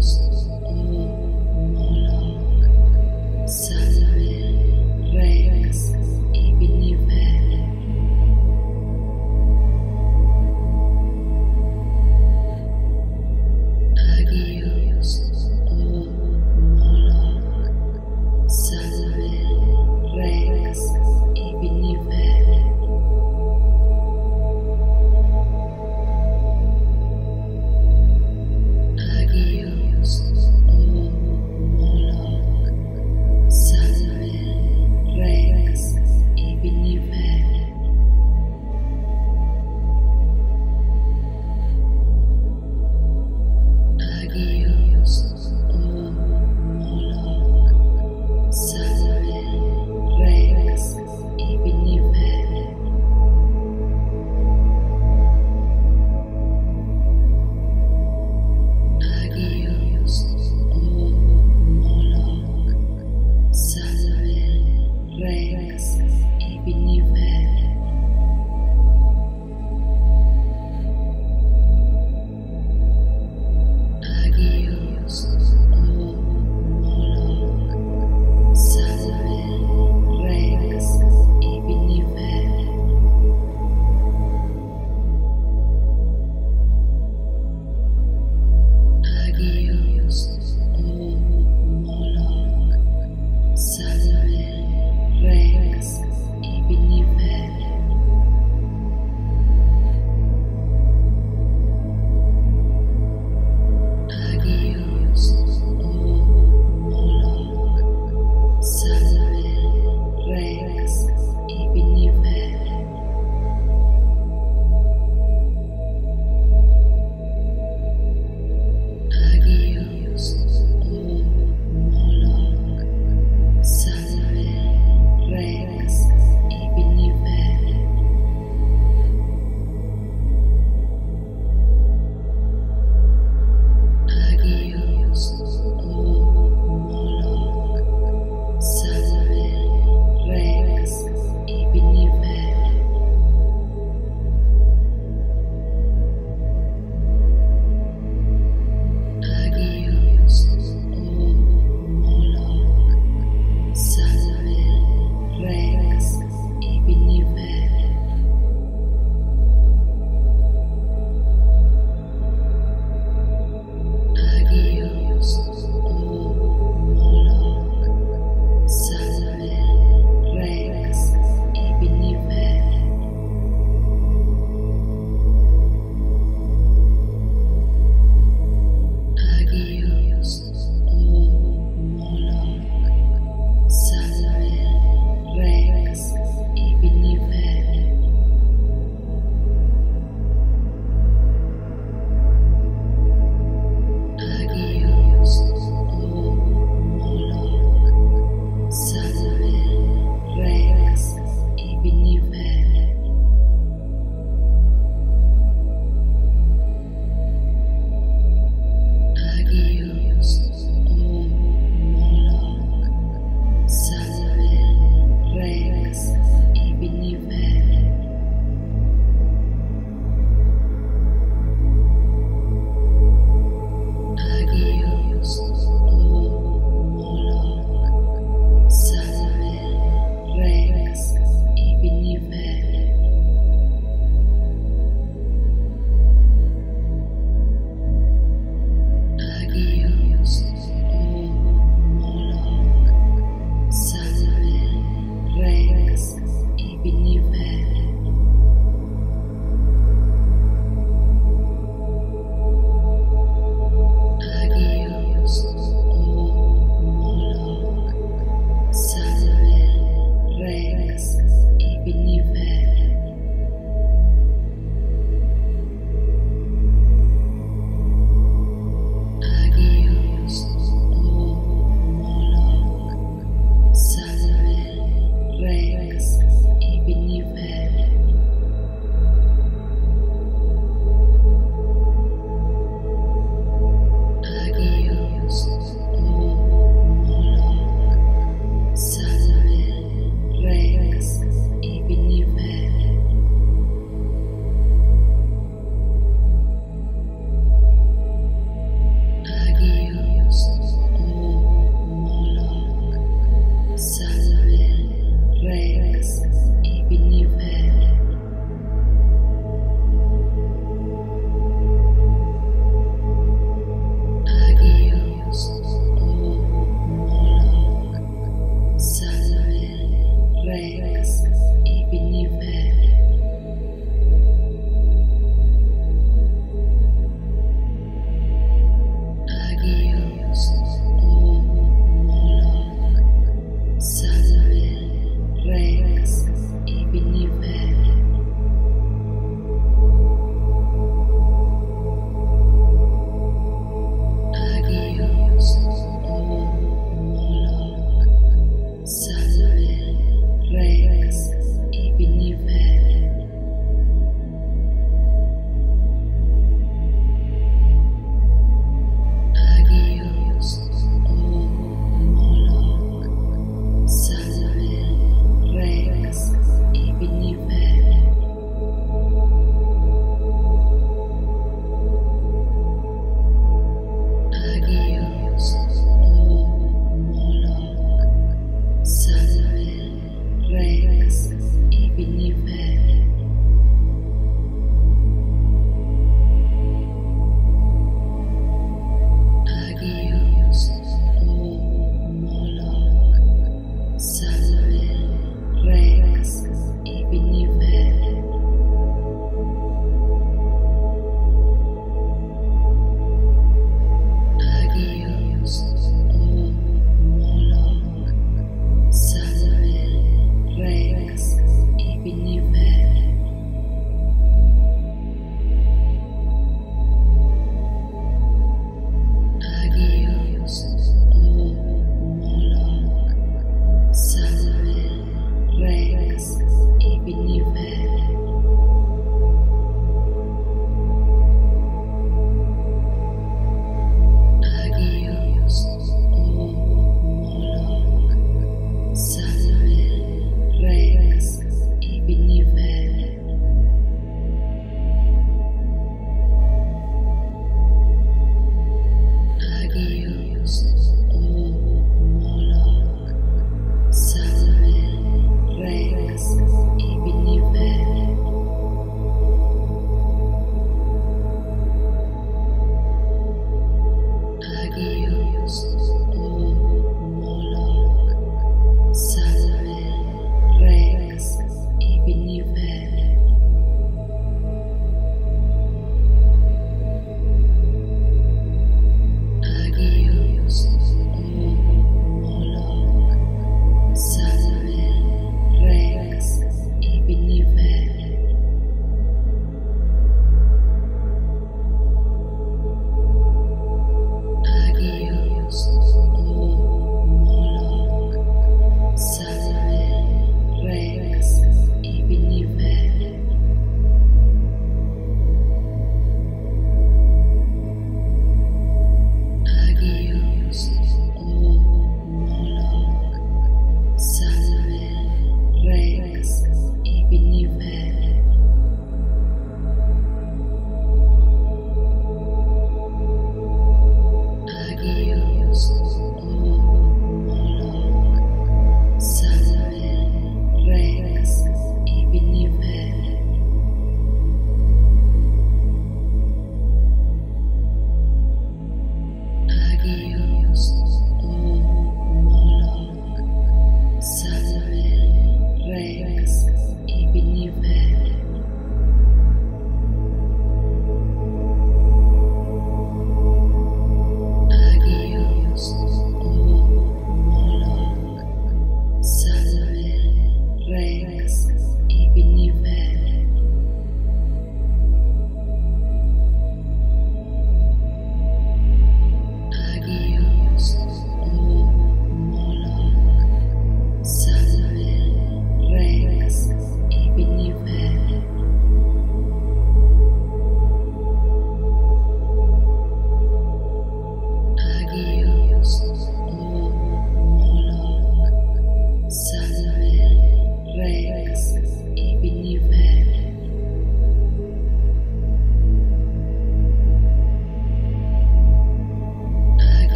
Christ.